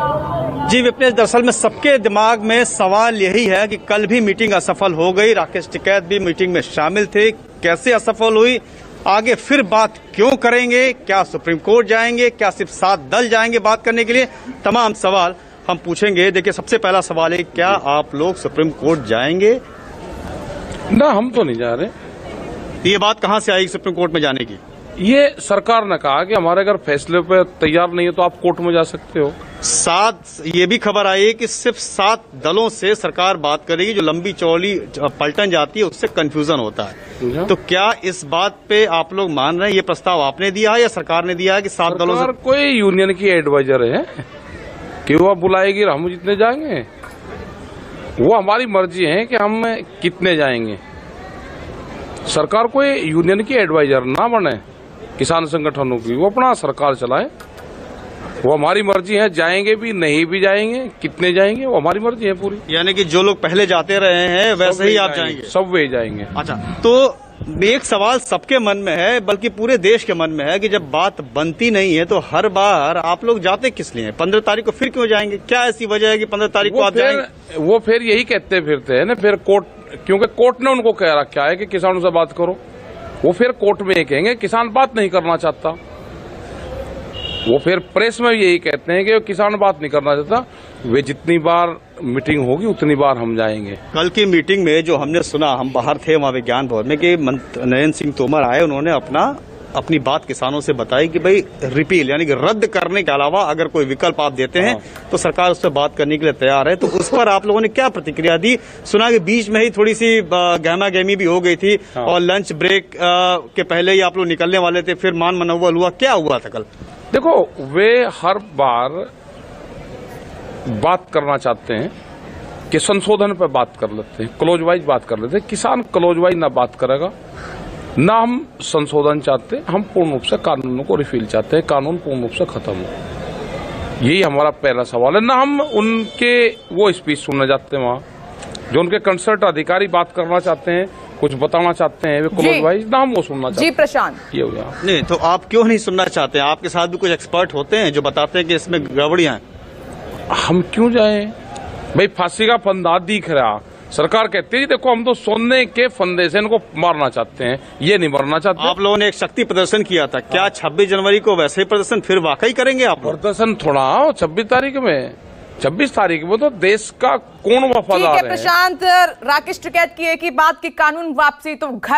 जी विपनेश दरअसल में सबके दिमाग में सवाल यही है कि कल भी मीटिंग असफल हो गई। राकेश टिकैत भी मीटिंग में शामिल थे। कैसे असफल हुई? आगे फिर बात क्यों करेंगे? क्या सुप्रीम कोर्ट जाएँगे? क्या सिर्फ़ सात दल जाएँगे बात करने के लिए? तमाम सवाल हम पूछेंगे। देखिए सबसे पहला सवाल है क्या आप लोग सुप्रीम कोर्ट जाएँगे? ना हम तो नहीं जा रहे। ये बात कहाँ से आएगी सुप्रीम कोर्ट में जाने की? ये सरकार ने कहा कि हमारे अगर फैसले पे तैयार नहीं है तो आप कोर्ट में जा सकते हो। सात ये भी खबर आई है कि सिर्फ़ सात दलों से सरकार बात करेगी जो लंबी चौली पलटन जाती है उससे कंफ्यूजन होता है। तो क्या इस बात पे आप लोग मान रहे हैं? ये प्रस्ताव आपने दिया है या सरकार ने दिया है कि सात दलों से कोई यूनियन की एडवाइजर है? कि वो बुलाएगी हम जितने जाएँगे? वो हमारी मर्ज़ी है कि हम कितने जाएँगे। सरकार कोई यूनियन की एडवाइजर ना बने। किसान संगठनों की वो अपना सरकार चलाए। वो हमारी मर्ज़ी है जाएँगे भी नहीं भी जाएँगे कितने जाएँगे वो हमारी मर्ज़ी है पूरी। यानी कि जो लोग पहले जाते रहे हैं वैसे ही आप जाएँगे सब वे जाएँगे। अच्छा तो एक सवाल सबके मन में है बल्कि पूरे देश के मन में है कि जब बात बनती नहीं है तो हर बार आप लोग जाते किस लिए पंद्रह तारीख को फिर क्यों जाएँगे? क्या ऐसी वजह है कि पंद्रह तारीख को आप जाएँगे? वो फिर यही कहते फिरते हैं ना फिर कोर्ट क्योंकि कोर्ट ने उनको कह रखा है कि किसानों से बात करो। वो फिर कोर्ट में ये कहेंगे, किसान बात नहीं करना चाहता। वो फिर प्रेस में भी यही कहते हैं कि किसान बात नहीं करना चाहता। वे जितनी बार मीटिंग होगी, उतनी बार हम जाएँगे। कल की मीटिंग में जो हमने सुना, हम बाहर थे वहाँ विज्ञान भवन में, कि नरेंद्र सिंह तोमर आए, उन्होंने अपना अपनी बात किसानों से बताई कि भाई रिपील यानी कि रद्द करने के अलावा अगर कोई विकल्प आप देते हैं तो सरकार उस पर बात करने के लिए तैयार है। तो उस पर आप लोगों ने क्या प्रतिक्रिया दी? सुना कि बीच में ही थोड़ी सी गहमा गहमी भी हो गई थी हाँ। और लंच ब्रेक के पहले ही आप लोग निकलने वाले थे फिर मान मनोवल हुआ। क्या हुआ था कल? देखो वे हर बार बात करना चाहते हैं कि संशोधन पर बात कर लेते हैं क्लोज वाइज बात कर लेते हैं। किसान क्लोज वाइज ना बात करेगा। ना हम संशोधन चाहते हम पूर्ण रूप से कानूनों को रिफिल चाहते हैं कानून पूर्ण रूप से खत्म हो। यही हमारा पहला सवाल है। ना हम उनके वो स्पीच सुनने जाते हैं वहाँ जो उनके कंसर्ट अधिकारी बात करना चाहते हैं कुछ बताना चाहते हैं वे वाइज ना हम वो सुनना चाहते जी प्रशांत। ये हो गया। नहीं तो आप क्यों नहीं सुनना चाहते? हैं आपके साथ भी कुछ एक्सपर्ट होते हैं जो बताते हैं कि इसमें गड़बड़ियाँ हैं। हम क्यों जाए? भाई फांसी का फंदा दिख रहा। सरकार कहती है देखो हम तो सोने के फंदे से इनको मारना चाहते हैं ये नहीं मरना चाहते। आप लोगों ने एक शक्ति प्रदर्शन किया था। क्या 26 जनवरी को वैसे ही प्रदर्शन फिर वाकई करेंगे आप प्रदर्शन थोड़ा छब्बीस तारीख में छब्बीस तारीख में तो देश का कौन ठीक वफादार है? प्रशांत राकेश टिकैत की एक ही बात की कानून वापसी तो घर